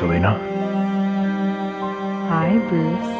Selena. Hi, Bruce.